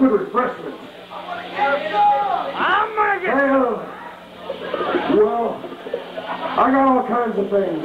liquid refreshments. I'm gonna get. Well, well, I got all kinds of things.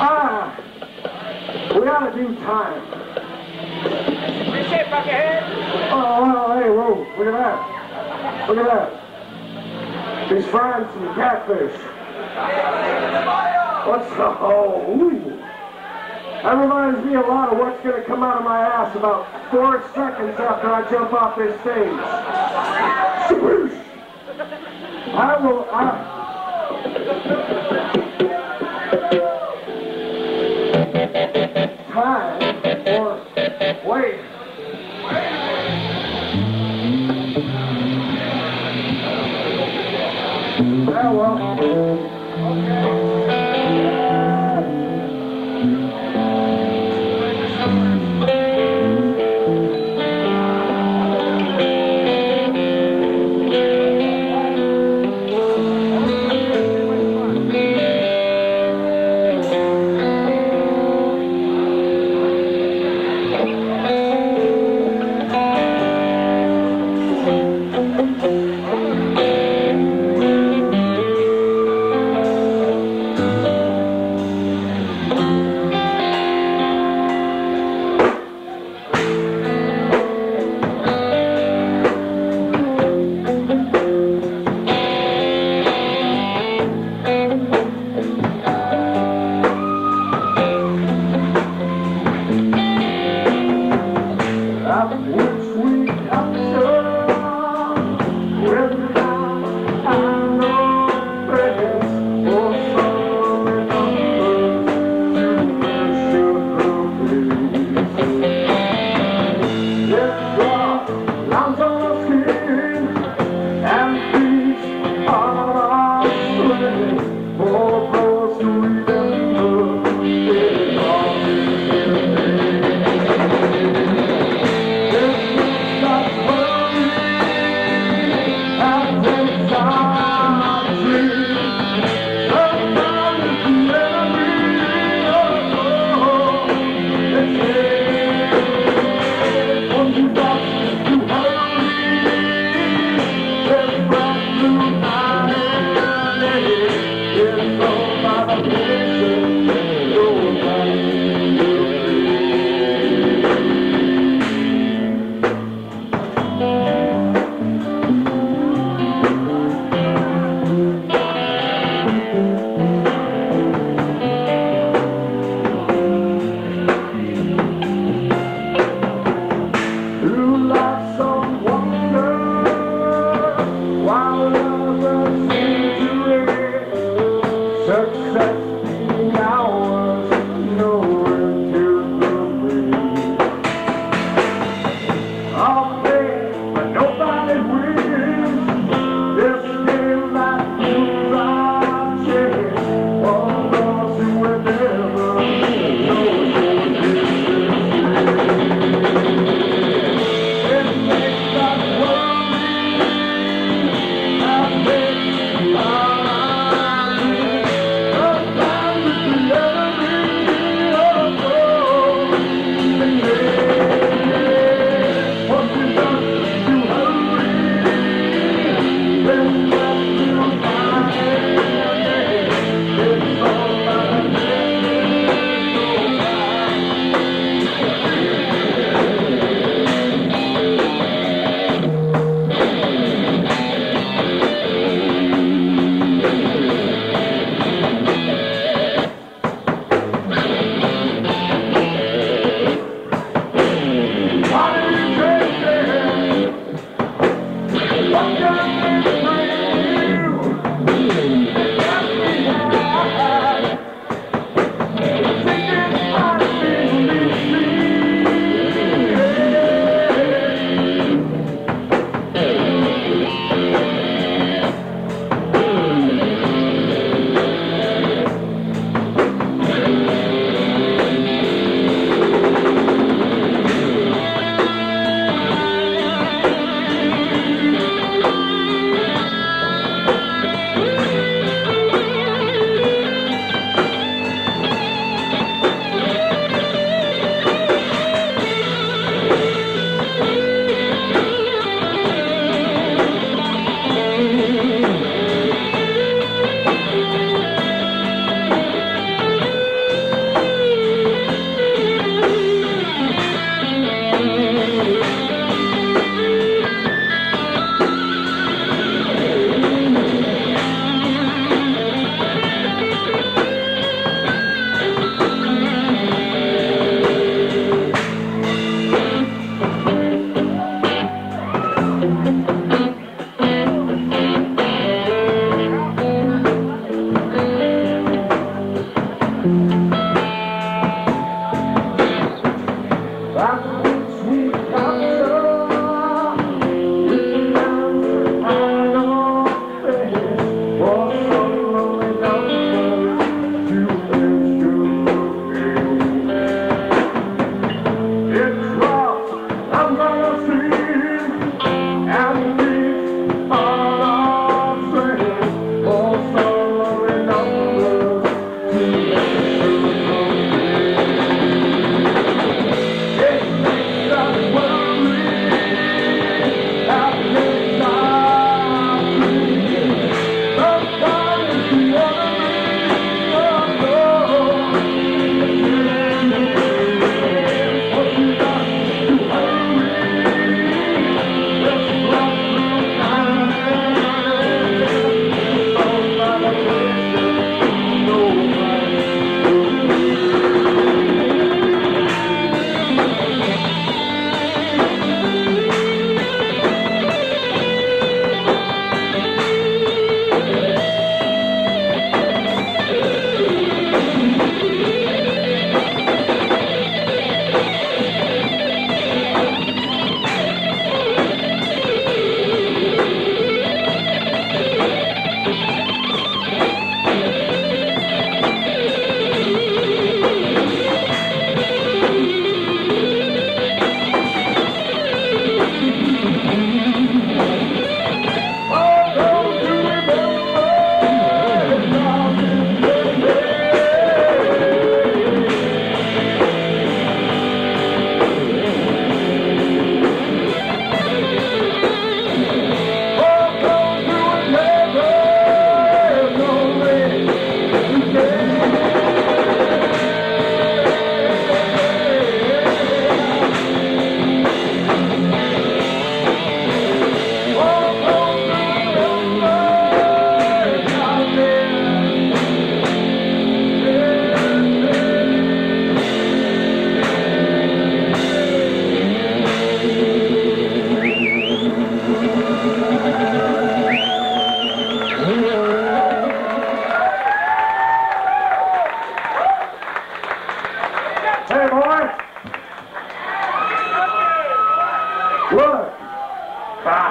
Ah, we ought to do time. Appreciate Buckethead. Oh, well, hey, whoa, look at that. Look at that. He's frying some catfish. What's the oh, ooh. That reminds me a lot of what's going to come out of my ass about four seconds after I jump off this stage. I will, I... Time or wait. Yeah, away.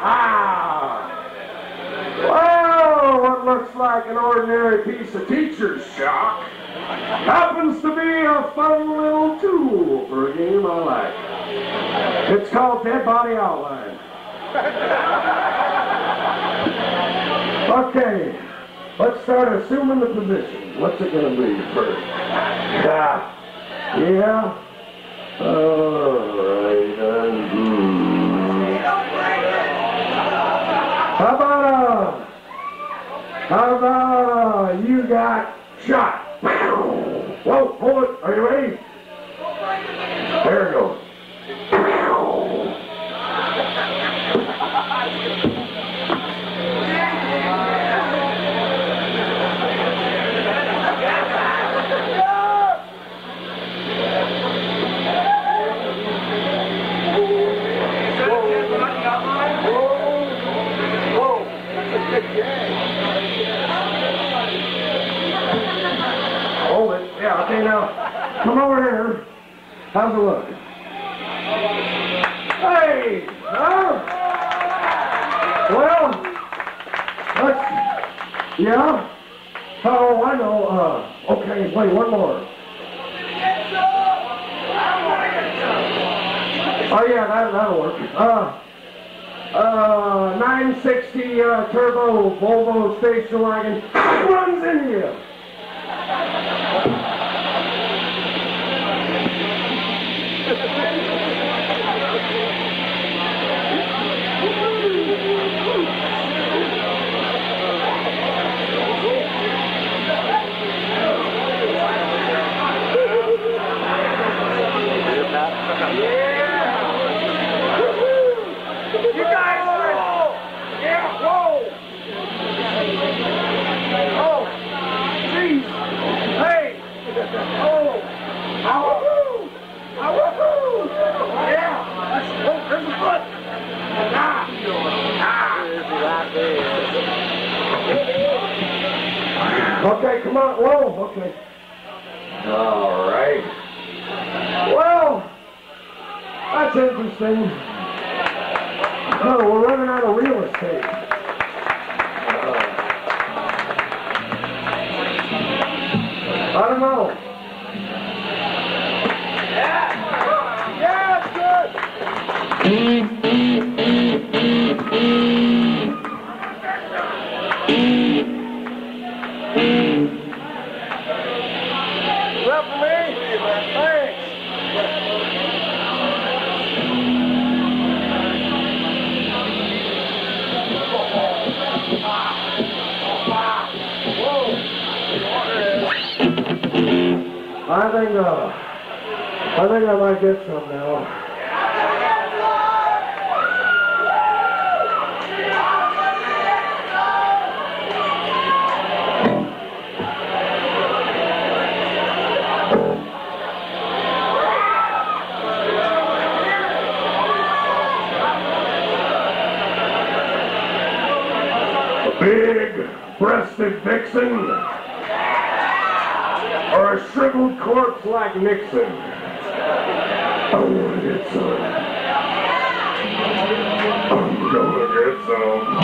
Ha. Well, what looks like an ordinary piece of teacher's shock happens to be a fun little tool for a game I like. It's called Dead Body Outline. Okay, let's start assuming the position. What's it going to be first? Yeah. Yeah? Alright, and, how about you got shot? Whoa, it. Are you ready? There it goes. Come over here. How's it look? Hey! Huh? Well, let's, yeah? Oh, I know, uh, okay, wait, one more. Oh, yeah, that, that'll work. Uh, uh, 960 uh, turbo Volvo station wagon runs you. You Okay, come on. Whoa, okay. All right. Well, that's interesting. Oh, we're running out of real estate. Uh, I don't know. Yeah! Yeah, it's good! Think, uh, I think I might get some now. Big breasted vixen or a shriveled corpse like Nixon. I wanna get some. I'm gonna get some.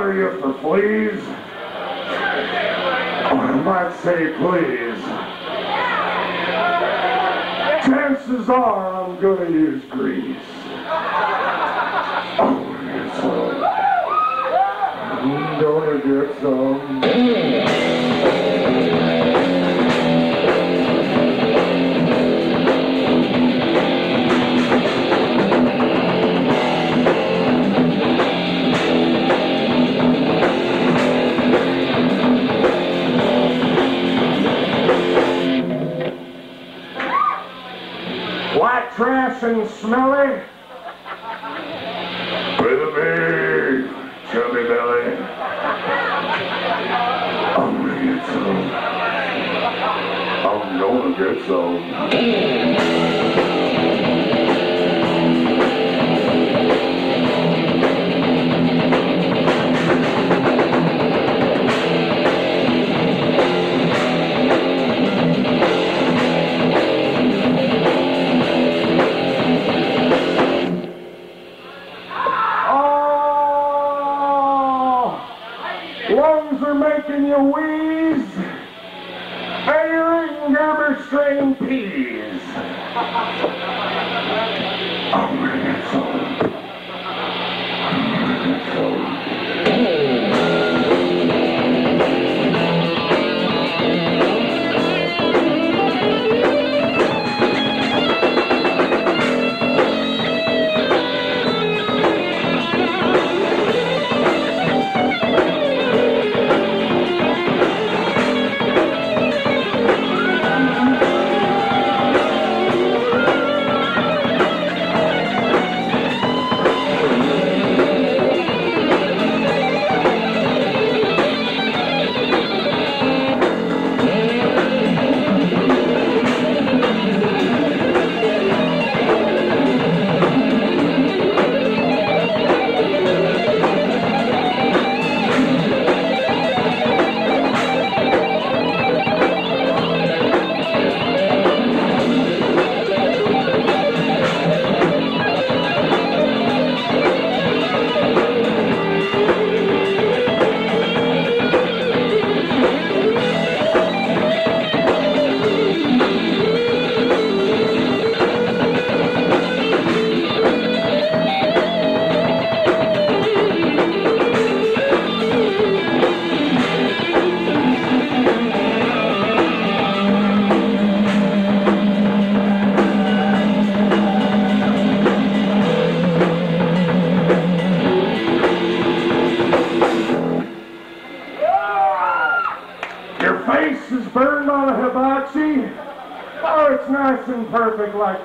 Powder you for fleas? Or I might say please. Chances are I'm gonna use grease. Oh, yes, I'm gonna get some.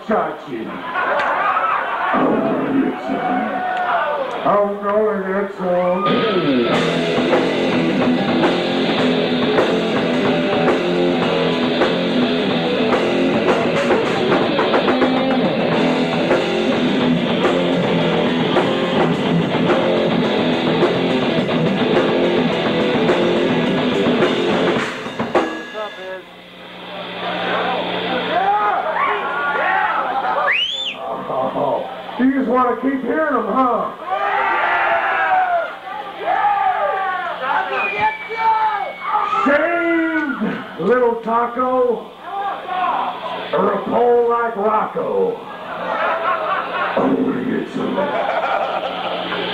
Perfect like Chachi. I'm gonna them, huh? I'm gonna get you! Shaved little taco or a pole like Rocco. I'm gonna get some.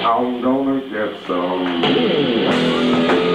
I'm gonna get some.